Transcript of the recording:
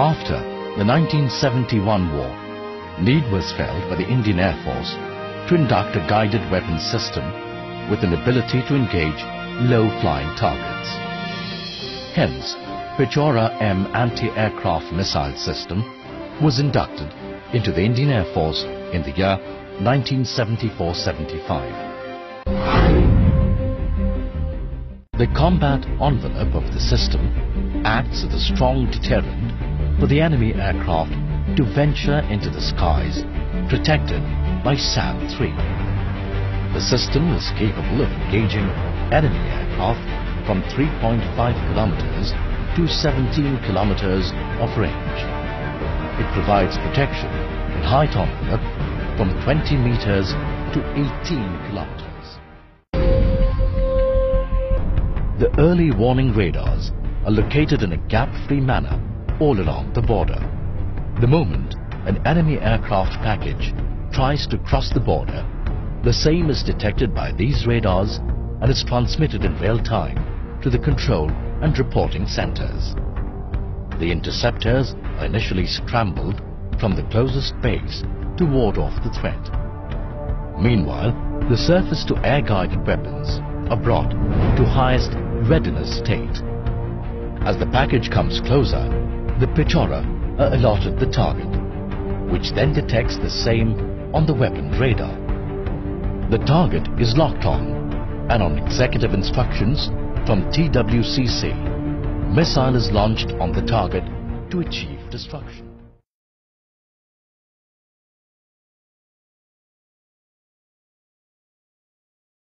the 1971 war, need was felt by the Indian Air Force to induct a guided weapons system with an ability to engage low-flying targets. Hence, Pechora M anti-aircraft missile system was inducted into the Indian Air Force in the year 1974-75. The combat envelope of the system acts as a strong deterrent for the enemy aircraft to venture into the skies protected by SAM-3. The system is capable of engaging enemy aircraft from 3.5 kilometers to 17 kilometers of range. It provides protection in height envelope from 20 meters to 18 kilometers. The early warning radars are located in a gap-free manner all along the border. The moment an enemy aircraft package tries to cross the border, the same is detected by these radars and is transmitted in real time to the control and reporting centers. The interceptors are initially scrambled from the closest base to ward off the threat. Meanwhile, the surface-to-air guided weapons are brought to highest readiness state. As the package comes closer, the Pechora are allotted the target, which then detects the same on the weapon radar. The target is locked on and on executive instructions from TWCC, missile is launched on the target to achieve destruction.